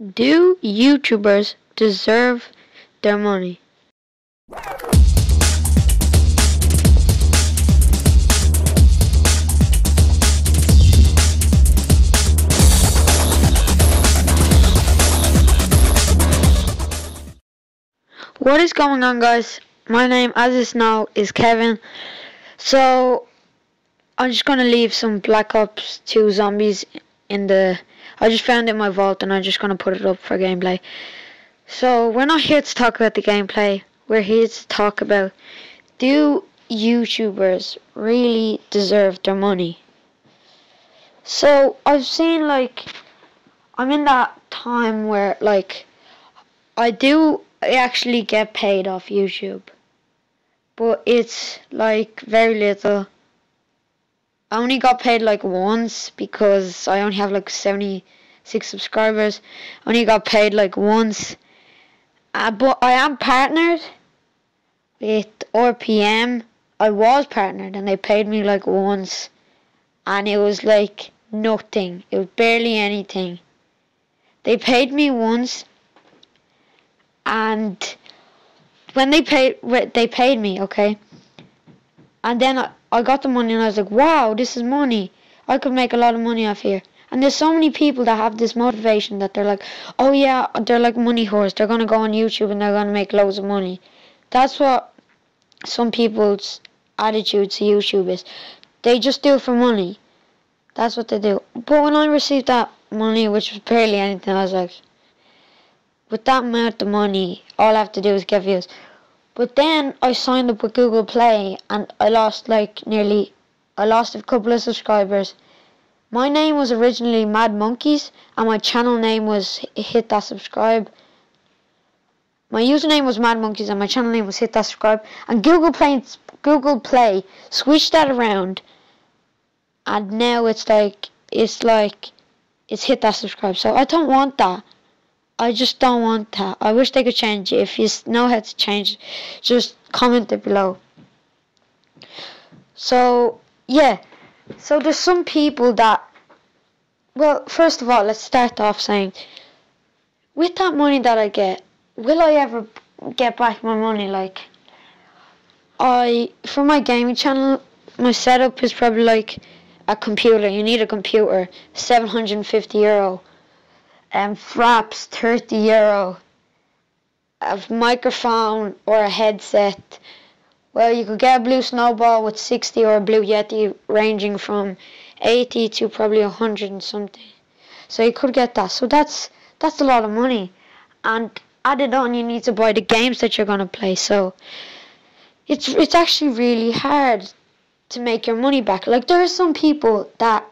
Do YouTubers deserve their money? What is going on guys? My name as is now is Kevin. So I'm just gonna leave some Black Ops 2 zombies in the I just found it in my vault and I'm just going to put it up for gameplay. So, we're not here to talk about the gameplay. We're here to talk about do YouTubers really deserve their money? So, I've seen like, I'm in that time where like, I do actually get paid off YouTube. But it's like very little I only got paid like once because I only have like 76 subscribers. I only got paid like once. Uh, but I am partnered with RPM. I was partnered and they paid me like once. And it was like nothing. It was barely anything. They paid me once. And when they paid, they paid me, okay? And then I, I got the money and I was like, wow, this is money. I could make a lot of money off here. And there's so many people that have this motivation that they're like, oh yeah, they're like money whores. They're going to go on YouTube and they're going to make loads of money. That's what some people's attitude to YouTube is. They just do it for money. That's what they do. But when I received that money, which was barely anything, I was like, with that amount of money, all I have to do is get views. But then I signed up with Google Plus and I lost like nearly, I lost a couple of subscribers. My name was originally Mad Monkeyz and my channel name was Hit That Subscribe. My username was Mad Monkeyz and my channel name was Hit That Subscribe. And Google Plus, Google Plus switched that around and now it's like, it's like, it's Hit That Subscribe. So I don't want that. I just don't want that. I wish they could change it. If you know how to change just comment it below. So, yeah. So there's some people that, well, first of all, let's start off saying, with that money that I get, will I ever get back my money? Like, I, for my gaming channel, my setup is probably like a computer. You need a computer, 750 euro and fraps 30 euro a microphone or a headset. Well you could get a blue snowball with 60 or a blue yeti ranging from 80 to probably 100 and something. So you could get that. So that's that's a lot of money. And added on you need to buy the games that you're going to play. So it's it's actually really hard to make your money back. Like there are some people that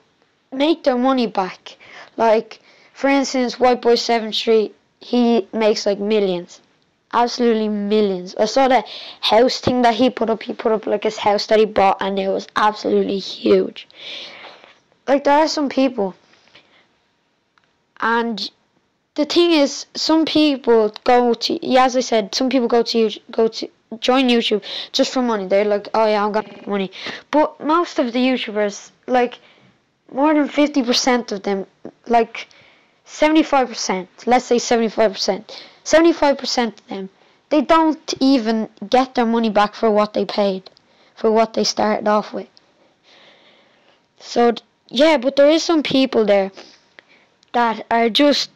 make their money back. Like for instance, White Boy 7th Street, he makes like millions. Absolutely millions. I saw the house thing that he put up. He put up like his house that he bought and it was absolutely huge. Like there are some people. And the thing is, some people go to, yeah, as I said, some people go to go to join YouTube just for money. They're like, oh yeah, I'm gonna make money. But most of the YouTubers, like more than 50% of them, like 75%, let's say 75%, 75% of them, they don't even get their money back for what they paid, for what they started off with. So, yeah, but there is some people there that are just,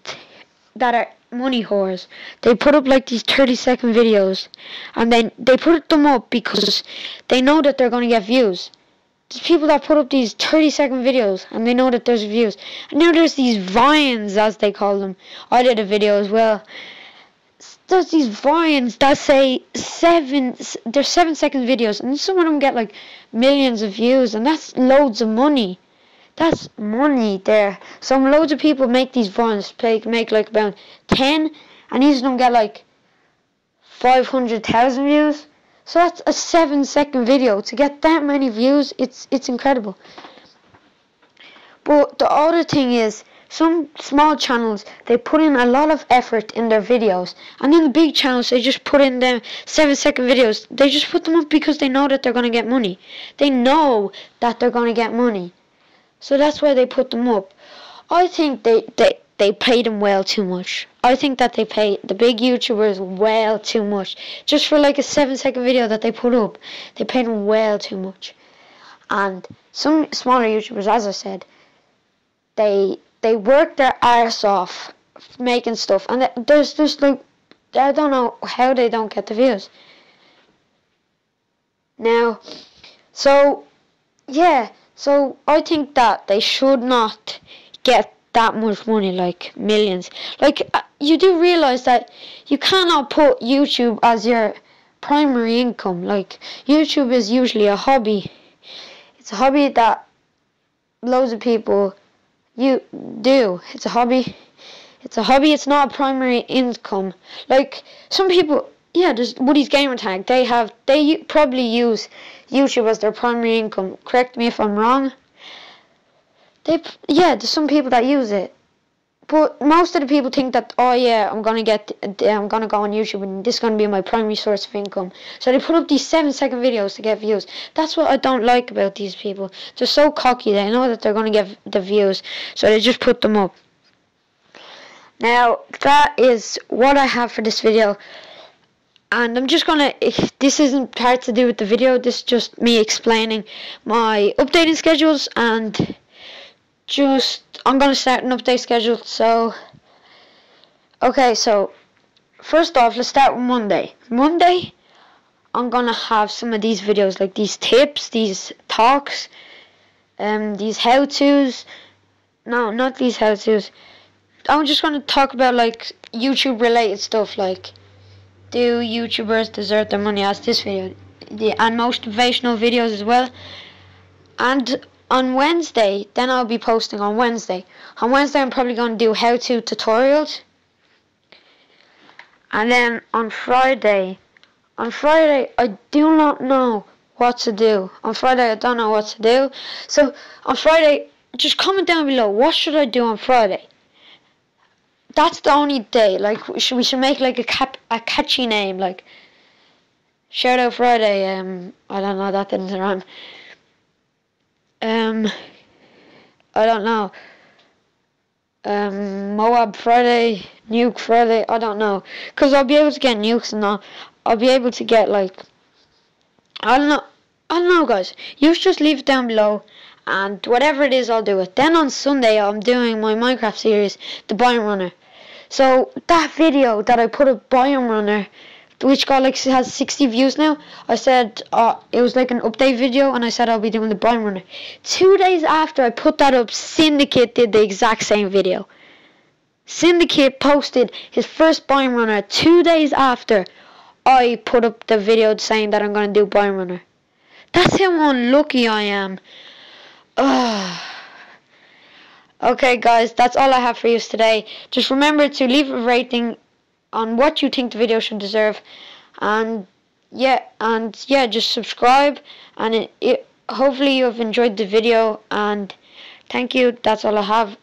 that are money whores. They put up like these 30 second videos and then they put them up because they know that they're going to get views. There's people that put up these 30 second videos and they know that there's views. And now there's these vines, as they call them. I did a video as well. There's these vines that say seven, there's seven second videos, and some of them get like millions of views, and that's loads of money. That's money there. Some loads of people make these vines, make, make like about 10, and these of them get like 500,000 views. So that's a seven second video. To get that many views, it's it's incredible. But the other thing is, some small channels, they put in a lot of effort in their videos. And then the big channels, they just put in them seven second videos. They just put them up because they know that they're going to get money. They know that they're going to get money. So that's why they put them up. I think they, they they pay them well too much. I think that they pay the big YouTubers well too much. Just for like a seven second video that they put up, they pay them well too much. And some smaller YouTubers, as I said, they they work their arse off making stuff, and there's just like I don't know how they don't get the views. Now, so yeah, so I think that they should not get that much money, like millions. Like uh, you do realize that you cannot put YouTube as your primary income. Like YouTube is usually a hobby. It's a hobby that loads of people you do. It's a hobby. It's a hobby. It's not a primary income. Like some people, yeah, there's Woody's gamer tag. They have they probably use YouTube as their primary income. Correct me if I'm wrong. They yeah, there's some people that use it, but most of the people think that oh yeah, I'm gonna get I'm gonna go on YouTube and this is gonna be my primary source of income. So they put up these seven second videos to get views. That's what I don't like about these people. They're so cocky. They know that they're gonna get the views, so they just put them up. Now that is what I have for this video and I'm just gonna eh, this isn't part to do with the video this is just me explaining my updating schedules and just I'm gonna start an update schedule so okay so first off let's start with Monday. Monday I'm gonna have some of these videos like these tips these talks um these how-tos no not these how-tos. I'm just gonna talk about like YouTube related stuff like do YouTubers deserve their money as this video the and motivational videos as well? And on Wednesday, then I'll be posting on Wednesday. On Wednesday, I'm probably going to do how-to tutorials. And then on Friday, on Friday, I do not know what to do. On Friday, I don't know what to do. So on Friday, just comment down below. What should I do on Friday? That's the only day. Like we should, we should make like a cap a catchy name like Shout out Friday. Um, I don't know that didn't rhyme. Um, I don't know. Um, Moab Friday, Nuke Friday, I don't know. Because I'll be able to get nukes and I'll, I'll be able to get like, I don't know. I don't know guys. You just leave it down below and whatever it is I'll do it. Then on Sunday I'm doing my Minecraft series, the Biome Runner. So that video that I put up Biome Runner which got like has 60 views now. I said uh, it was like an update video, and I said I'll be doing the Biome Runner. Two days after I put that up, Syndicate did the exact same video. Syndicate posted his first Biome Runner two days after I put up the video saying that I'm gonna do Biome Runner. That's how unlucky I am. Okay, guys, that's all I have for you today. Just remember to leave a rating on what you think the video should deserve. And yeah and yeah just subscribe. And it, it hopefully you've enjoyed the video. And thank you. That's all I have